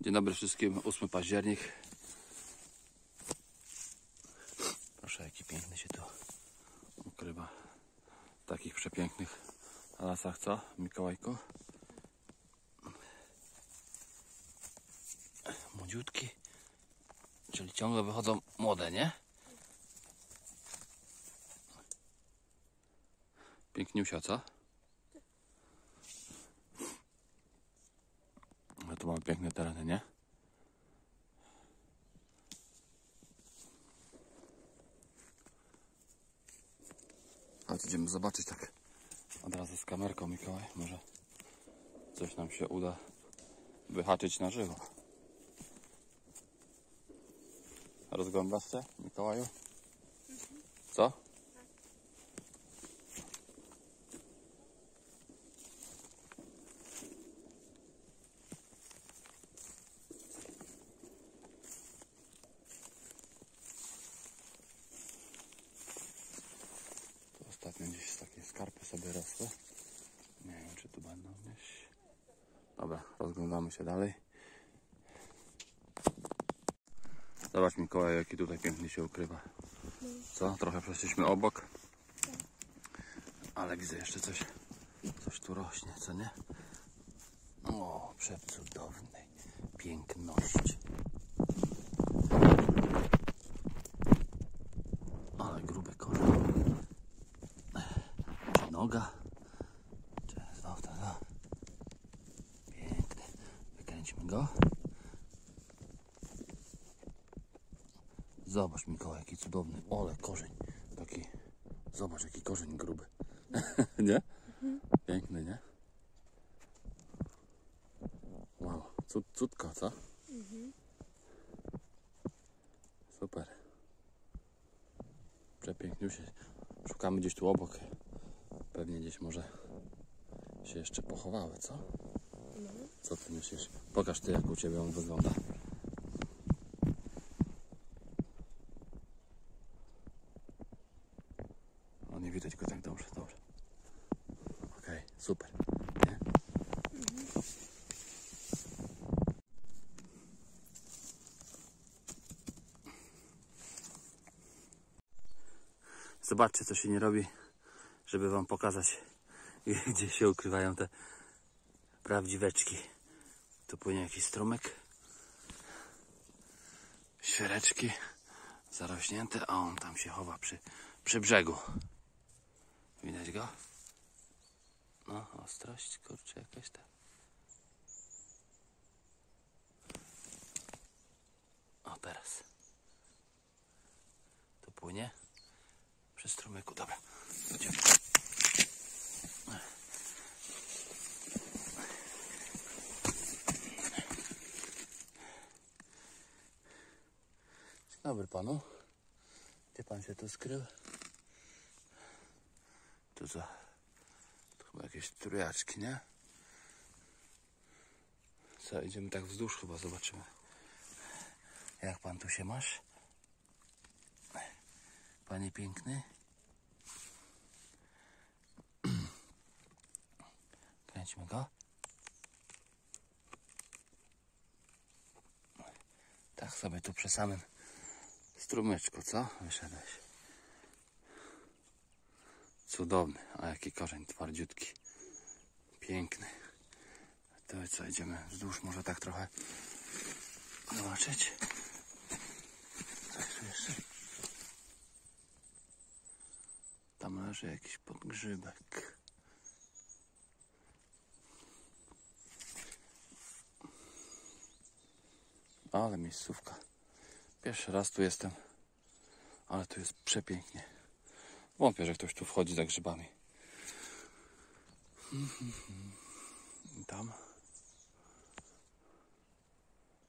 Dzień dobry wszystkim, 8 październik. Proszę, jaki piękny się tu ukrywa takich przepięknych lasach, co, Mikołajku? Młodziutki, czyli ciągle wychodzą młode, nie? Piękniusia, co? Tu mamy piękne tereny, nie? Chodź, idziemy zobaczyć tak od razu z kamerką, Mikołaj. Może coś nam się uda wyhaczyć na żywo. Rozglądasz się, Mikołaju? Co? Tu ostatnio gdzieś takie skarpy sobie rosły. Nie wiem, czy tu będą gdzieś. Dobra, się dalej. Zobacz Mikołaj, jaki tutaj pięknie się ukrywa. Co? Trochę przeszliśmy obok. Ale widzę jeszcze coś, coś tu rośnie, co nie? O, przecudownej piękności. Ale grube korzenie. Czy noga? Czy znów to no. Piękny. Wykręcimy go. Zobacz Mikołaj, jaki cudowny. Ole, korzeń. Taki, zobacz jaki korzeń gruby. nie? Piękny, nie? Wow, cud, cudka, co? Super. Przepiękniusie. Szukamy gdzieś tu obok. Pewnie gdzieś może się jeszcze pochowały, co? Co ty myślisz? Pokaż ty, jak u ciebie on wygląda. O, nie widać go tak dobrze, dobrze. Okej, super. Nie? Zobaczcie, co się nie robi, żeby wam pokazać, gdzie się ukrywają te prawdziweczki. Tu płynie jakiś strumyk. Świereczki zarośnięte, a on tam się chowa przy, przy brzegu. Widać go? No, ostrość, kurczę, jakaś ta. O, teraz. Tu płynie przy strumyku. Dobra, idziemy. Dobry panu. Gdzie pan się tu skrył? Tu za... Tu chyba jakieś trójaczki, nie? Co, idziemy tak wzdłuż chyba, zobaczymy. Jak pan tu się masz? Panie piękny? Kręćmy go. Tak sobie tu przy samym strumyczku, co? Wyszedłeś. Cudowny, a jaki korzeń twardziutki. Piękny. To co, idziemy wzdłuż, może tak trochę zobaczyć. Coś tu jeszcze. Tam leży jakiś podgrzybek. Ale miejscówka. Pierwszy raz tu jestem, ale tu jest przepięknie. Wątpię, że ktoś tu wchodzi za grzybami. I Tam.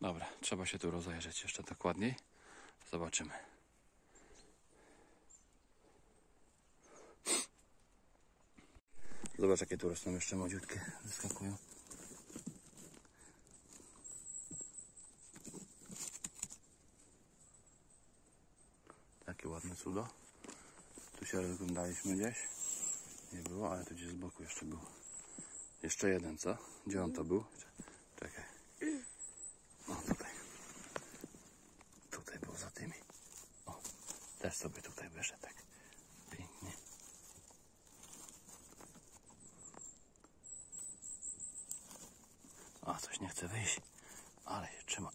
Dobra, trzeba się tu rozejrzeć jeszcze dokładniej. Zobaczymy. Zobacz, jakie tu rosną jeszcze młodziutkie. Wyskakują. ładne cudo. Tu się rozglądaliśmy gdzieś. Nie było, ale tu gdzieś z boku jeszcze był. Jeszcze jeden, co? Gdzie on to był? Czekaj. No tutaj. Tutaj był za tymi. O, też sobie tutaj wyszedł. Tak. Pięknie. A, coś nie chce wyjść. Ale się trzyma.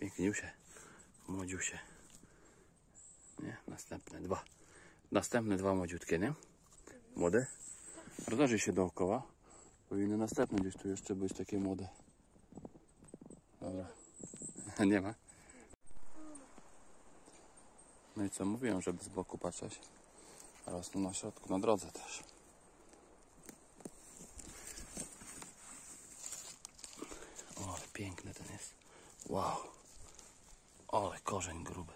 Piękniusie, młodziusie. Nie, następne dwa. Następne dwa młodziutkie, nie? Młode? Rozejrzyj się dookoła. Powinny następne gdzieś tu jeszcze być takie młode. Dobra. Nie ma. No i co mówiłem, żeby z boku patrzeć. Rosną na środku, na drodze też. O, ale piękny ten jest. Wow. Ale korzeń gruby.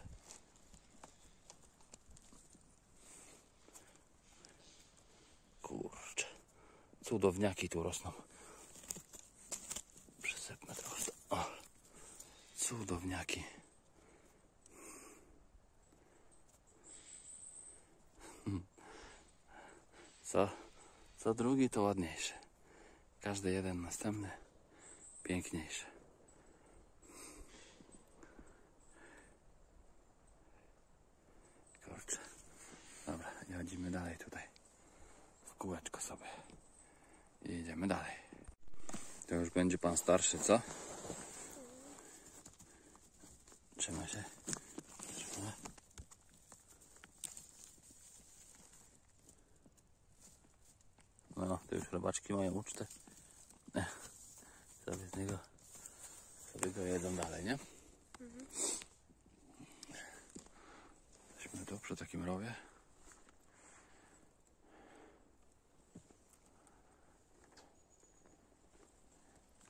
Kurczę. Cudowniaki tu rosną. Przesypmy trochę. O. Cudowniaki. Hmm. Co, co drugi to ładniejszy. Każdy jeden następny piękniejszy. Kurczę. Dobra, chodzimy dalej tutaj. W kółeczko sobie. I idziemy dalej. To już będzie pan starszy, co? Trzyma się. Trzyma. No, to już robaczki mają ucztę. Sobie z niego sobie go jedzą dalej, nie? Jesteśmy tu przy takim rowie.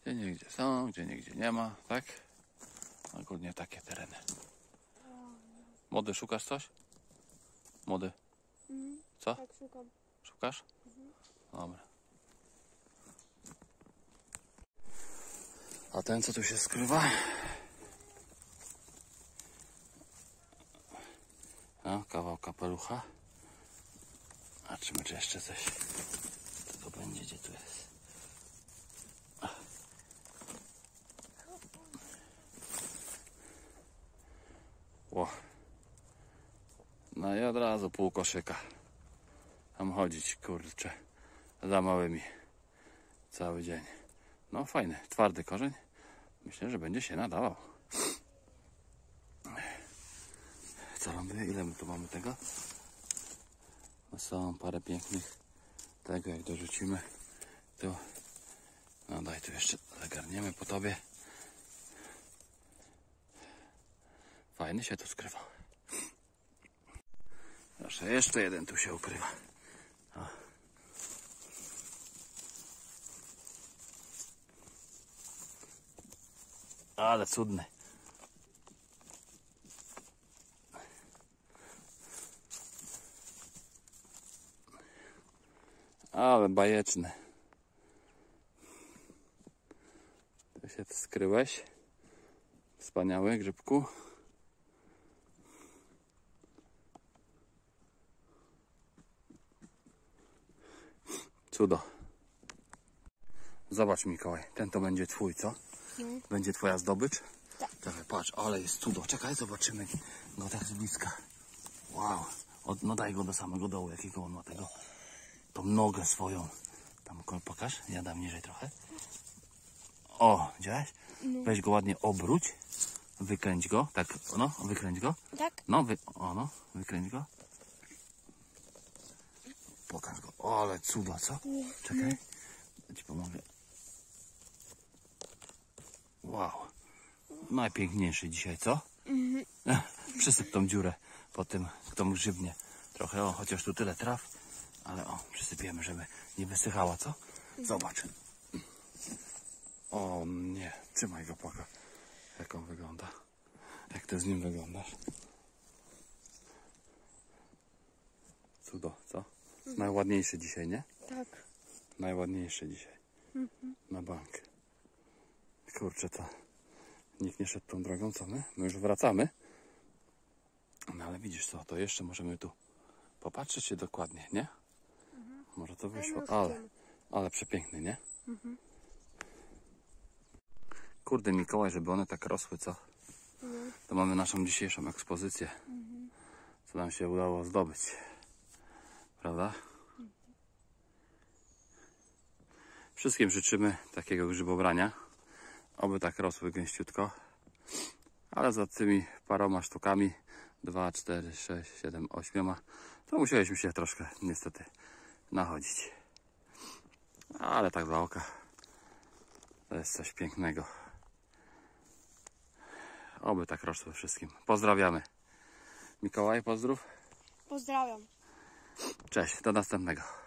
Gdzie niegdzie są, gdzie niegdzie nie ma, tak? Ogólnie takie tereny. Młody, szukasz coś? Młody, co? Tak, szukam. Szukasz? Dobra. A ten co tu się skrywa? No, kawał kapelucha. Czy czy jeszcze coś? Co to będzie, gdzie tu jest? Ło. No i od razu pół koszyka. Tam chodzić, kurczę, za małymi cały dzień. No fajny, twardy korzeń. Myślę, że będzie się nadawał. Co ląduje? Ile my tu mamy tego? No są parę pięknych tego, jak dorzucimy. Tu. No daj tu jeszcze zagarniemy po tobie. Fajny się tu skrywał. Proszę, jeszcze jeden tu się ukrywa. O. Ale cudny. Ale bajeczny. Tu się skryłeś. Wspaniały grzybku. Cudo. Zobacz Mikołaj, ten to będzie twój, co? Będzie twoja zdobycz? Tak. Czekaj, patrz, ale jest cudo. Czekaj, zobaczymy go tak z bliska. Wow. Od, no daj go do samego dołu, jakiego on ma tego. Tą nogę swoją. Tam pokaż, ja dam niżej trochę. O, widziałeś? Weź go ładnie obróć. Wykręć go, tak, no, wykręć go. Tak? No, wy... o no, wykręć go. Pokaż go. O, ale cuda, co? Czekaj, ja ci pomogę. Wow. Najpiękniejszy dzisiaj, co? Ech, Przysyp tą dziurę po tym, tą grzybnię. Trochę, o, chociaż tu tyle traw, ale o, przysypiemy, żeby nie wysychała, co? Zobacz. O nie, trzymaj go, pokaż, jak on wygląda. Jak ty z nim wyglądasz. Cudo, co? Najładniejszy dzisiaj, nie? Tak. Najładniejszy dzisiaj. Na bank. Kurczę, to nikt nie szedł tą drogą, co my? My już wracamy. No ale widzisz co, to jeszcze możemy tu popatrzeć się dokładnie, nie? Może to wyszło, no ale, ale przepiękny, nie? Kurde Mikołaj, żeby one tak rosły, co? To mamy naszą dzisiejszą ekspozycję. Co nam się udało zdobyć. Prawda? Wszystkim życzymy takiego grzybobrania. Oby tak rosły gęściutko. Ale za tymi paroma sztukami 2, 4, 6, 7, 8 to musieliśmy się troszkę niestety nachodzić. Ale tak dla oka to jest coś pięknego. Oby tak rosły wszystkim. Pozdrawiamy. Mikołaj, pozdrów. Pozdrawiam. Cześć, do następnego.